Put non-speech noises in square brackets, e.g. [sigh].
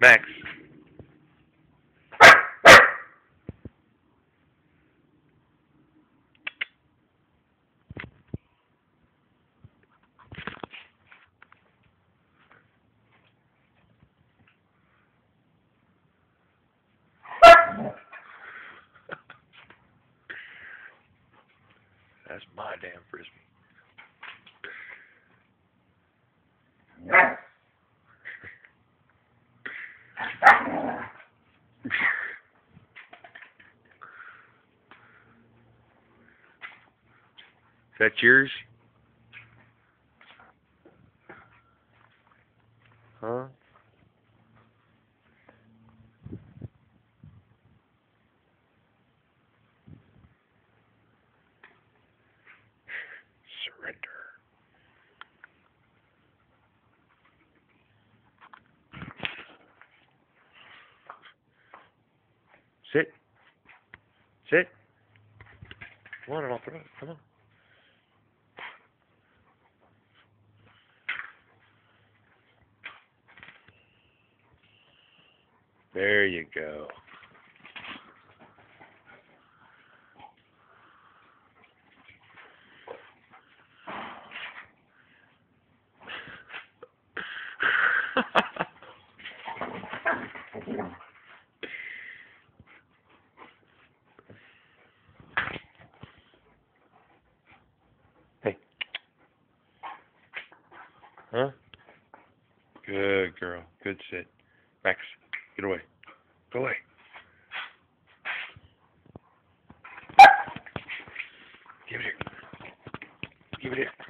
Max. That's my damn frisbee. That yours? Huh? [laughs] Surrender. Sit. Sit. Come on, and I'll throw it. Come on. There you go. [laughs] hey. Huh? Good girl. Good sit. Max, Get away. Go away. Give it here. Give it here.